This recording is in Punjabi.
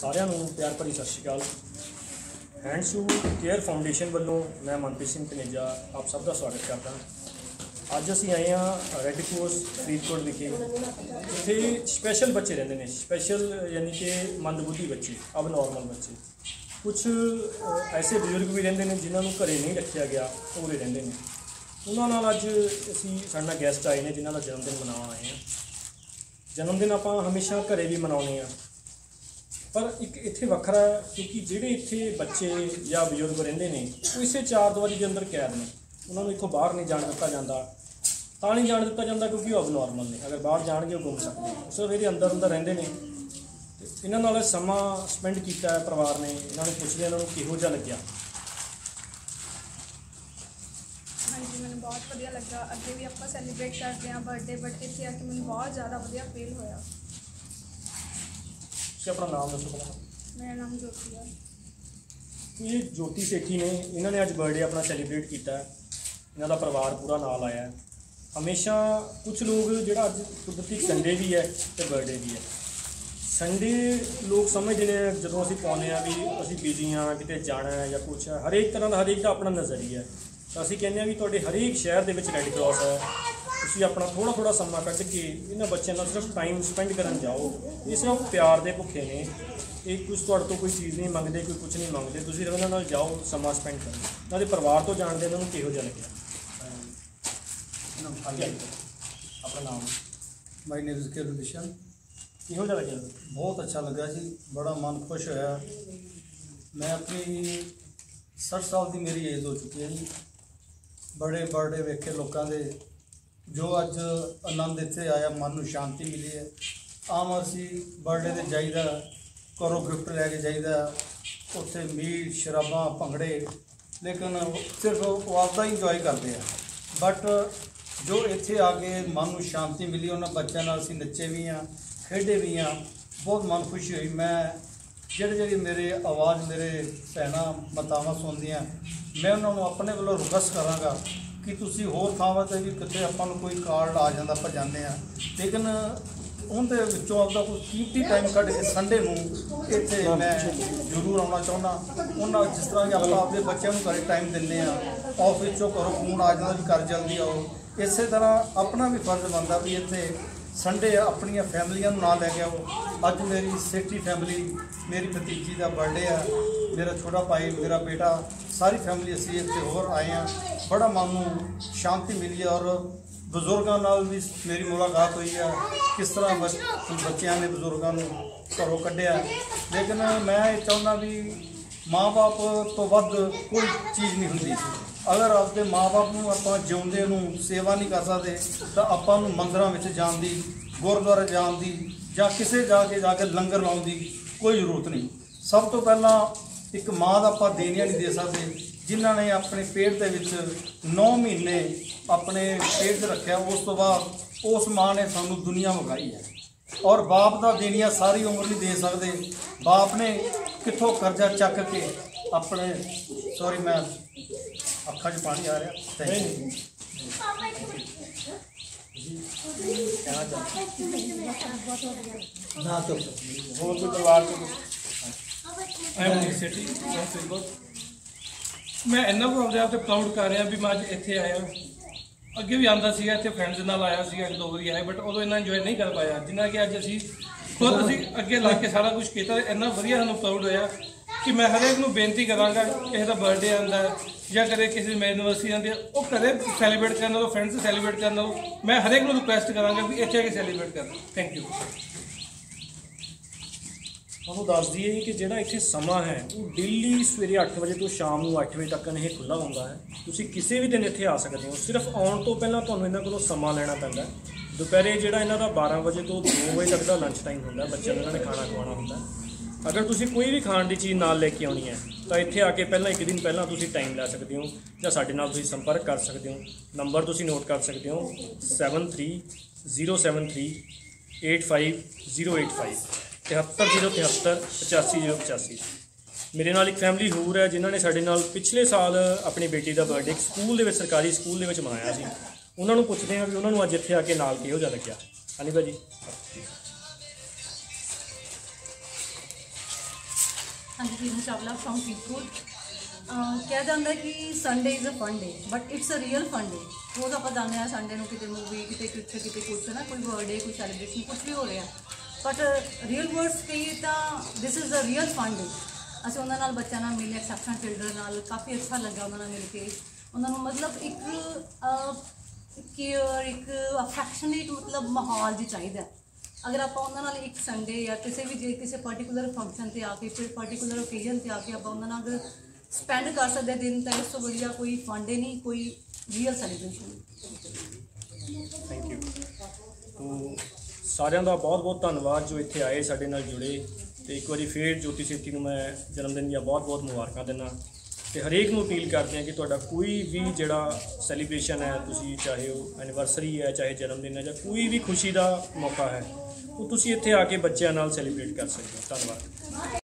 ਸਾਰਿਆਂ ਨੂੰ ਪਿਆਰ ਭਰੀ ਸਤਿ ਸ਼੍ਰੀ ਅਕਾਲ। ਹੈਂਡਸ ਟੂ ਕੇਅਰ ਫਾਊਂਡੇਸ਼ਨ ਵੱਲੋਂ ਮੈਂ ਮਨਪ੍ਰੀਤ ਸਿੰਘ ਕਨੇਜਾ ਆਪ ਸਭ ਦਾ ਸਵਾਗਤ ਕਰਦਾ ਅੱਜ ਅਸੀਂ ਆਏ ਹਾਂ ਰੈੱਡ ਕ੍ਰੋਸ ਫਰੀਦਕੋਟ ਵਿਖੇ। ਇੱਥੇ ਸਪੈਸ਼ਲ ਬੱਚੇ ਰਹਿੰਦੇ ਨੇ। ਸਪੈਸ਼ਲ ਯਾਨੀ ਕਿ ਮੰਦਬੁੱਧੀ ਬੱਚੇ, ਅਬ ਨਾਰਮਲ ਬੱਚੇ। ਕੁਝ ਐਸੇ ਬਜ਼ੁਰਗ ਵੀ ਰਹਿੰਦੇ ਨੇ ਜਿਨ੍ਹਾਂ ਨੂੰ ਘਰੇ ਨਹੀਂ ਰੱਖਿਆ ਗਿਆ ਉਹ ਉਰੇ ਰਹਿੰਦੇ ਨੇ। ਉਹਨਾਂ ਨਾਲ ਅੱਜ ਅਸੀਂ ਸਾਡੇ ਨਾਲ ਗੈਸਟ ਆਏ ਨੇ, ਜਿਨ੍ਹਾਂ ਦਾ ਜਨਮ ਦਿਨ ਮਨਾਉਣ ਆਏ ਹਾਂ। ਜਨਮ ਦਿਨ ਆਪਾਂ ਹਮੇਸ਼ਾ ਘਰੇ ਵੀ ਮਨਾਉਂਦੇ ਆ ਪਰ ਇੱਕ ਇੱਥੇ ਵੱਖਰਾ ਕਿਉਂਕਿ ਜਿਹੜੇ ਇੱਥੇ ਬੱਚੇ ਜਾਂ ਬਜ਼ੁਰਗ ਰਹਿੰਦੇ ਨੇ, ਉਹ ਇਸੇ ਚਾਰ ਦੀਵਾਰੀ ਦੇ ਅੰਦਰ ਕੈਦ ਨੇ। ਉਹਨਾਂ ਨੂੰ ਇੱਥੋਂ ਬਾਹਰ ਨਹੀਂ ਜਾਣ ਦਿੱਤਾ ਜਾਂਦਾ। ਤਾਂ ਨਹੀਂ ਜਾਣ ਦਿੱਤਾ ਜਾਂਦਾ ਕਿਉਂਕਿ ਉਹ ਅਬਨੋਰਮਲ ਨੇ। ਅਗਰ ਬਾਹਰ ਜਾਣਗੇ, ਉਹ ਗੁੰਮ ਸਕਦੇ ਨੇ। ਸੋ ਇਹਦੇ ਅੰਦਰ ਅੰਦਰ ਰਹਿੰਦੇ ਨੇ, ਇਹਨਾਂ ਨਾਲ ਸਮਾਂ ਸਪੈਂਡ ਕੀਤਾ ਹੈ ਪਰਿਵਾਰ ਨੇ। ਇਹਨਾਂ ਨੂੰ ਪੁੱਛਦੇ ਇਹਨਾਂ ਨੂੰ ਕਿਹੋ ਜਿਹਾ ਲੱਗਿਆ? ਹਾਂਜੀ, ਮੈਨੂੰ ਬਹੁਤ ਵਧੀਆ ਲੱਗਾ। ਅੱਗੇ ਵੀ ਆਪਾਂ ਸੈਲੀਬ੍ਰੇਟ ਕਰਦੇ ਹਾਂ ਬਰਥਡੇ ਬਟ ਇੱਥੇ ਆ ਕੇ ਮੈਨੂੰ ਬਹੁਤ ਜ਼ਿਆਦਾ ਵਧੀਆ ਫੀਲ ਹੋਇਆ। ਤੁਸੀਂ ਆਪਣਾ ਨਾਮ ਦੱਸੋ ਪਹਿਲਾਂ। ਮੇਰਾ ਨਾਮ ਜੋਤੀ ਹੈ ਇਹ ਜੋਤੀ ਸੇਠੀ ਨੇ ਇਹਨਾਂ ਨੇ ਅੱਜ ਬਰਥਡੇ ਆਪਣਾ ਸੈਲੀਬ੍ਰੇਟ ਕੀਤਾ। ਹੈ ਇਹਨਾਂ ਦਾ ਪਰਿਵਾਰ ਪੂਰਾ ਨਾਲ ਆਇਆ। ਹੈ ਹਮੇਸ਼ਾ ਕੁਝ ਲੋਕ ਜਿਹੜਾ ਅੱਜ ਕੁਦਰਤੀ ਸੰਡੇ ਵੀ ਹੈ ਤੇ ਬਰਥਡੇ ਵੀ ਹੈ। ਸੰਡੇ ਲੋਕ ਸਮਝਦੇ ਨੇ ਜਦੋਂ ਅਸੀਂ ਪਾਉਂਦੇ ਆ ਵੀ ਅਸੀਂ ਬਿਜ਼ੀ ਆ ਕਿਤੇ ਜਾਣਾ ਹੈ ਜਾਂ ਕੁਛ ਹੈ ਹਰੇਕ ਤਰ੍ਹਾਂ ਦਾ ਹਰੇਕ ਦਾ ਆਪਣਾ ਨਜ਼ਰੀਆ ਹੈ। ਤਾਂ ਅਸੀਂ ਕਹਿੰਦੇ ਆ ਵੀ ਤੁਹਾਡੇ ਹਰੇਕ ਸ਼ਹਿਰ ਦੇ ਵਿੱਚ ਰੈੱਡ ਕਰਾਸ ਹੈ। ਤੁਸੀਂ ਆਪਣਾ ਥੋੜਾ ਥੋੜਾ ਸਮਾਂ ਕੱਢ ਕੇ ਇਹਨਾਂ ਬੱਚਿਆਂ ਨਾਲ ਸਿਰਫ ਟਾਈਮ ਸਪੈਂਡ ਕਰਨ ਜਾਓ। ਇਹ ਸਿਰਫ ਪਿਆਰ ਦੇ ਭੁੱਖੇ ਨੇ। ਇਹ ਕੁਝ ਤੁਹਾਡੇ ਤੋਂ ਕੋਈ ਚੀਜ਼ ਨਹੀਂ ਮੰਗਦੇ ਕੋਈ ਕੁਝ ਨਹੀਂ ਮੰਗਦੇ। ਤੁਸੀਂ ਇਹਨਾਂ ਨਾਲ ਜਾਓ ਸਮਾਂ ਸਪੈਂਡ ਕਰੋ। ਇਹਨਾਂ ਦੇ ਪਰਿਵਾਰ ਤੋਂ ਜਾਣਦੇ ਇਹਨਾਂ ਨੂੰ ਕਿਹੋ ਜਿਹਾ ਲੱਗਿਆ? ਆਪਣਾ ਨਾਮ। ਮਾਈ ਨੇਮ ਇਜ਼ ਕਿਰਨ ਕਿਸ਼ਨ ਕਿਹੋ ਜਿਹਾ ਲੱਗਿਆ? ਬਹੁਤ ਅੱਛਾ ਲੱਗਾ ਜੀ। ਬੜਾ ਮਨ ਖੁਸ਼ ਹੋਇਆ। ਮੈਂ ਆਪਣੀ 60 ਸਾਲ ਦੀ ਮੇਰੀ ਏਜ ਹੋ ਚੁੱਕੀ ਹੈ ਜੀ। ਬੜੇ ਬਰਥਡੇ ਵੇਖੇ ਲੋਕਾਂ ਦੇ ਜੋ ਅੱਜ ਆਨੰਦ ਇੱਥੇ ਆਇਆ, ਮਨ ਨੂੰ ਸ਼ਾਂਤੀ ਮਿਲੀ ਹੈ। ਆਮ ਅਸੀਂ ਬਰਥਡੇ ਤੇ ਜਾਈਦਾ, ਘਰੋਂ ਗਿਫਟ ਲੈ ਕੇ ਜਾਈਦਾ, ਉੱਥੇ ਮੀਟ ਸ਼ਰਾਬਾਂ, ਭੰਗੜੇ, ਲੇਕਿਨ ਸਿਰਫ ਉਹ ਆਪਦਾ ਹੀ ਇੰਜੋਏ ਕਰਦੇ ਆ। ਬਟ ਜੋ ਇੱਥੇ ਆ ਕੇ ਮਨ ਨੂੰ ਸ਼ਾਂਤੀ ਮਿਲੀ, ਉਹਨਾਂ ਬੱਚਿਆਂ ਨਾਲ ਅਸੀਂ ਨੱਚੇ ਵੀ ਆ ਖੇਡੇ ਵੀ ਆ ਬਹੁਤ ਮਨ ਖੁਸ਼ੀ ਹੋਈ। ਮੈਂ ਜਿਹੜੇ ਜਿਹੜੇ ਮੇਰੇ ਆਵਾਜ਼ ਮੇਰੇ ਭੈਣਾਂ, ਮਤਾਵਾਂ ਸੁਣਦੀਆਂ, ਮੈਂ ਉਹਨਾਂ ਨੂੰ ਆਪਣੇ ਵੱਲੋਂ ਰਿਕਵੈਸਟ ਕਰਾਂਗਾ ਕਿ ਤੁਸੀਂ ਹੋਰ ਥਾਵਾਂ ਤੇ ਵੀ ਕਿਤੇ ਆਪਾਂ ਨੂੰ ਕੋਈ ਕਾਰਡ ਆ ਜਾਂਦਾ, ਆਪਾਂ ਜਾਂਦੇ ਆ ਲੇਕਿਨ ਉਹਦੇ ਵਿੱਚੋਂ ਆਪਦਾ ਕੋਈ ਕੀਮਤੀ ਟਾਈਮ ਕੱਢ ਕੇ ਸੰਡੇ ਨੂੰ ਇੱਥੇ ਮੈਂ ਜ਼ਰੂਰ ਆਉਣਾ ਚਾਹੁੰਦਾ। ਉਹਨਾਂ ਜਿਸ ਤਰ੍ਹਾਂ ਕਿ ਆਪਾਂ ਆਪਣੇ ਬੱਚਿਆਂ ਨੂੰ ਘਰੇ ਟਾਈਮ ਦਿੰਦੇ ਆ ਆਫਿਸ ਚੋਂ ਘਰੋਂ ਫੋਨ ਆ ਜਾਂਦਾ ਵੀ ਘਰ ਜਲਦੀ ਆਓ। ਇਸੇ ਤਰ੍ਹਾਂ ਆਪਣਾ ਵੀ ਫਰਜ਼ ਬਣਦਾ ਵੀ ਇੱਥੇ ਸੰਡੇ ਆਪਣੀਆਂ ਫੈਮਲੀਆਂ ਨੂੰ ਨਾਲ ਲੈ ਕੇ ਆਓ। ਅੱਜ ਮੇਰੀ ਸੇਠੀ ਫੈਮਿਲੀ ਮੇਰੀ ਭਤੀਜੀ ਦਾ ਬਰਥਡੇ ਆ। ਮੇਰਾ ਛੋਟਾ ਭਾਈ, ਮੇਰਾ ਬੇਟਾ ਸਾਰੀ ਫੈਮਿਲੀ ਅਸੀਂ ਇੱਥੇ ਹੋਰ ਆਏ ਆ ਬੜਾ ਮਨ ਨੂੰ ਸ਼ਾਂਤੀ ਮਿਲੀ ਔਰ ਬਜ਼ੁਰਗਾਂ ਨਾਲ ਵੀ ਮੇਰੀ ਮੁਲਾਕਾਤ ਹੋਈ ਆ ਕਿਸ ਤਰ੍ਹਾਂ ਬੱਚਿਆਂ ਨੇ ਬਜ਼ੁਰਗਾਂ ਨੂੰ ਘਰੋਂ ਕੱਢਿਆ। ਲੇਕਿਨ ਮੈਂ ਇਹ ਚਾਹੁੰਦਾ ਵੀ ਮਾਪੇ ਤੋਂ ਵੱਧ ਕੋਈ ਚੀਜ਼ ਨਹੀਂ ਹੁੰਦੀ। ਅਗਰ ਆਪਦੇ ਮਾਪੇ ਨੂੰ ਆਪਾਂ ਜਿਉਂਦੇ ਨੂੰ ਸੇਵਾ ਨਹੀਂ ਕਰ ਸਕਦੇ, ਤਾਂ ਆਪਾਂ ਨੂੰ ਮੰਦਰਾਂ ਵਿੱਚ ਜਾਣ ਦੀ, ਗੁਰਦੁਆਰੇ ਜਾਣ ਦੀ ਜਾਂ ਕਿਸੇ ਜਾ ਕੇ ਜਾ ਕੇ ਲੰਗਰ ਲਾਉਣ ਦੀ ਕੋਈ ਜ਼ਰੂਰਤ ਨਹੀਂ। ਸਭ ਤੋਂ ਪਹਿਲਾਂ ਇੱਕ ਮਾਂ ਦਾ ਆਪਾਂ ਦੇਣੀਆਂ ਨਹੀਂ ਦੇ ਸਕਦੇ। ਜਿਨ੍ਹਾਂ ਨੇ ਆਪਣੇ ਪੇਟ ਦੇ ਵਿੱਚ 9 ਮਹੀਨੇ ਆਪਣੇ ਪੇਟ 'ਚ ਰੱਖਿਆ ਉਸ ਤੋਂ ਬਾਅਦ ਉਸ ਮਾਂ ਨੇ ਸਾਨੂੰ ਦੁਨੀਆ ਵਿਖਾਈ ਹੈ। ਔਰ ਬਾਪ ਦਾ ਦੇਣੀਆਂ ਸਾਰੀ ਉਮਰ ਨਹੀਂ ਦੇ ਸਕਦੇ। ਬਾਪ ਨੇ ਕਿੱਥੋਂ ਕਰਜ਼ਾ ਚੱਕ ਕੇ ਆਪਣੇ ਸੌਰੀ ਮੈਂ ਅੱਖਾਂ 'ਚ ਪਾਣੀ ਆ ਰਿਹਾ। ਥੈਂਕ ਯੂ ਨਾ ਤੋਂ ਹੋਰ ਕੋਈ ਪਰਿਵਾਰ ਤੋਂ ਆਈ ਐਮ ਸਿਟੀ ਫਰੀਦਕੋਟ ਮੈਂ ਇੰਨਾ ਕੁ ਆਪਦੇ ਆਪ ਤੇ ਪ੍ਰਾਊਡ ਕਰ ਰਿਹਾ ਵੀ ਮੈਂ ਅੱਜ ਇੱਥੇ ਆਇਆ। ਅੱਗੇ ਵੀ ਆਂਦਾ ਸੀਗਾ, ਇੱਥੇ ਫਰੈਂਡਸ ਨਾਲ ਆਇਆ ਸੀਗਾ, ਇੱਕ ਦੋ ਵਾਰੀ ਆਇਆ ਬਟ ਉਦੋਂ ਇੰਨਾ ਇੰਜੋਏ ਨਹੀਂ ਕਰ ਪਾਇਆ। ਜਿੰਨਾ ਕਿ ਅੱਜ ਅਸੀਂ ਖੁਦ ਅਸੀਂ ਅੱਗੇ ਲਾ ਕੇ ਸਾਰਾ ਕੁਝ ਕੀਤਾ, ਇੰਨਾ ਵਧੀਆ ਸਾਨੂੰ ਪ੍ਰਾਊਡ ਹੋਇਆ ਕਿ ਮੈਂ ਹਰੇਕ ਨੂੰ ਬੇਨਤੀ ਕਰਾਂਗਾ, ਕਿਸੇ ਦਾ ਬਰਥਡੇ ਆਂਦਾ ਜਾਂ ਕਦੇ ਕਿਸੇ ਦੀ ਯੂਨੀਵਰਸਿਟੀ ਆਂਦੀ ਹੈ ਉਹ ਕਦੇ ਸੈਲੀਬ੍ਰੇਟ ਕਰਨ ਨਾਲੋਂ ਫਰੈਂਡਸ ਸੈਲੀਬ੍ਰੇਟ ਕਰਨ ਨਾਲੋਂ, ਮੈਂ ਹਰੇਕ ਨੂੰ ਰਿਕੁਐਸਟ ਕਰਾਂਗਾ ਵੀ ਇੱਥੇ ਆ ਕੇ ਸੈਲੀਬ੍ਰੇਟ ਕਰਨ। ਥੈਂਕ ਯੂ ਤੁਹਾਨੂੰ ਦੱਸ ਦਈਏ ਕਿ ਜਿਹੜਾ ਇੱਥੇ ਸਮਾਂ ਹੈ, ਉਹ ਡੇਲੀ ਸਵੇਰੇ 8 ਵਜੇ ਤੋਂ ਸ਼ਾਮ ਨੂੰ 8 ਵਜੇ ਤੱਕ ਇਹ ਖੁੱਲਾ ਹੁੰਦਾ ਹੈ। ਤੁਸੀਂ ਕਿਸੇ ਵੀ ਦਿਨ ਇੱਥੇ ਆ ਸਕਦੇ ਹੋ। ਸਿਰਫ ਆਉਣ ਤੋਂ ਪਹਿਲਾਂ ਤੁਹਾਨੂੰ ਇਹਨਾਂ ਕੋਲੋਂ ਸਮਾਂ ਲੈਣਾ ਪੈਂਦਾ ਹੈ। ਦੁਪਹਿਰੇ ਜਿਹੜਾ ਇਹਨਾਂ ਦਾ 12 ਵਜੇ ਤੋਂ 2 ਵਜੇ ਤੱਕ ਦਾ ਲੰਚ ਟਾਈਮ ਹੁੰਦਾ ਬੱਚਿਆਂ ਨੂੰ ਇਹਨਾਂ ਨੇ ਖਾਣਾ ਖਵਾਉਣਾ ਹੁੰਦਾ ਅਗਰ ਤੁਸੀਂ ਕੋਈ ਵੀ ਖਾਣ ਦੀ ਚੀਜ਼ ਨਾਲ ਲੈ ਕੇ ਆਉਣੀ ਹੈ, ਤਾਂ ਇੱਥੇ ਆ ਕੇ ਪਹਿਲਾਂ ਇੱਕ ਦਿਨ ਪਹਿਲਾਂ ਤੁਸੀਂ ਟਾਈਮ ਲੈ ਸਕਦੇ ਹੋ ਜਾਂ ਸਾਡੇ ਨਾਲ ਤੁਸੀਂ ਸੰਪਰਕ ਕਰ ਸਕਦੇ ਹੋ। ਨੰਬਰ ਤੁਸੀਂ ਨੋਟ ਕਰ ਸਕਦੇ ਹੋ। 73073 85085 73073 85085 ਮੇਰੇ ਨਾਲ ਇੱਕ ਫੈਮਿਲੀ ਹੋਰ ਹੈ, ਜਿਨ੍ਹਾਂ ਨੇ ਸਾਡੇ ਨਾਲ ਪਿਛਲੇ ਸਾਲ ਆਪਣੀ ਬੇਟੀ ਦਾ ਬਰਥਡੇ ਇੱਕ ਸਕੂਲ ਦੇ ਵਿੱਚ, ਸਰਕਾਰੀ ਸਕੂਲ ਦੇ ਵਿੱਚ ਮਨਾਇਆ ਸੀ। ਉਹਨਾਂ ਨੂੰ ਪੁੱਛਦੇ ਹਾਂ ਵੀ ਉਹਨਾਂ ਨੂੰ ਅੱਜ ਇੱਥੇ ਆ ਕੇ ਨਾਲ ਕਿਹੋ ਜਿਹਾ ਲੱਗਿਆ। ਹਾਂਜੀ ਭਾਜੀ। ਹਾਂਜੀ ਕਿਰਨ ਚਾਵਲਾ? ਫਰਮ ਫਰੀਦਕੋਟ ਕਿਹਾ ਜਾਂਦਾ ਹੈ ਕਿ Sunday is a fun day but it's a real fun day ਰੋਜ਼ ਆਪਾਂ ਜਾਂਦੇ ਆ ਸੰਡੇ ਨੂੰ ਕਿਤੇ ਮੂਵੀ ਕਿਤੇ ਕਿਤੇ ਕਿਤੇ ਕੁਛ ਨਾ? ਕੋਈ ਬਰਥਡੇ ਕੋਈ ਸੈਲੀਬ੍ਰੇਸ਼ਨ ਕੁਝ ਵੀ ਹੋ ਰਿਹਾ। ਬਟ ਰੀਅਲ ਵਰਡਸ ਕਹੀਏ ਤਾਂ this is a real fun ਅਸੀਂ ਉਹਨਾਂ ਨਾਲ ਬੱਚਿਆਂ ਨਾਲ ਮਿਲੇ ਐਕਸੈਪਸ਼ਨ ਚਿਲਡਰਨ ਨਾਲ ਕਾਫੀ ਅੱਛਾ ਲੱਗਾ ਉਹਨਾਂ ਨਾਲ ਮਿਲ ਕੇ ਉਹਨਾਂ ਨੂੰ ਮਤਲਬ ਇੱਕ ਕੇਅਰ ਇੱਕ ਅਫੈਕਸ਼ਨੇਟ ਮਤਲਬ ਮਾਹੌਲ ਜੀ ਚਾਹੀਦਾ ਅਗਰ ਆਪਾਂ ਉਹਨਾਂ ਨਾਲ ਇੱਕ ਸੰਡੇ ਜਾਂ ਕਿਸੇ ਵੀ ਜੇ ਕਿਸੇ ਪਾਰਟਿਕੂਲਰ ਫੰਕਸ਼ਨ ਤੇ ਆ ਕੇ ਕੋਈ ਪਾਰਟਿਕੂਲਰ ਓਕੇਜ਼ਨ ਤੇ ਆ ਕੇ ਆਪਾਂ ਉਹਨਾਂ ਨਾਲ ਸਪੈਂਡ ਕਰ ਸਕਦੇ ਦਿਨ ਤਾਂ ਇਸ ਤੋਂ ਵਧੀਆ ਕੋਈ ਫੰਡੇ ਨਹੀਂ ਕੋਈ ਰੀਅਲ ਸੈਲੀਬ੍ਰੇਸ਼ਨ ਥੈਂਕ ਯੂ ਤੋ ਸਾਰਿਆਂ ਦਾ ਬਹੁਤ ਬਹੁਤ ਧੰਨਵਾਦ ਜੋ ਇੱਥੇ ਆਏ ਸਾਡੇ ਨਾਲ ਜੁੜੇ ਤੇ ਇੱਕ ਵਾਰੀ ਫੇਰ ਜੋਤੀ ਸੇਠੀ ਨੂੰ ਮੈਂ ਜਨਮ ਦਿਨ ਦੀਆਂ ਬਹੁਤ ਬਹੁਤ ਮੁਬਾਰਕਾਂ ਦਿੰਦਾ ਤੇ ਹਰੇਕ ਨੂੰ ਅਪੀਲ ਕਰਦੇ ਹਾਂ ਕਿ ਤੁਹਾਡਾ ਕੋਈ ਵੀ ਜਿਹੜਾ ਸੈਲੀਬ੍ਰੇਸ਼ਨ ਹੈ, ਤੁਸੀਂ ਚਾਹੇ ਉਹ ਐਨੀਵਰਸਰੀ ਹੈ, ਚਾਹੇ ਜਨਮ ਦਿਨ ਹੈ ਜਾਂ ਕੋਈ ਵੀ ਖੁਸ਼ੀ ਦਾ ਮੌਕਾ ਹੈ, ਉਹ ਤੁਸੀਂ ਇੱਥੇ ਆ ਕੇ ਬੱਚਿਆਂ ਨਾਲ ਸੈਲੀਬ੍ਰੇਟ ਕਰ ਸਕਦੇ ਹੋ। ਧੰਨਵਾਦ।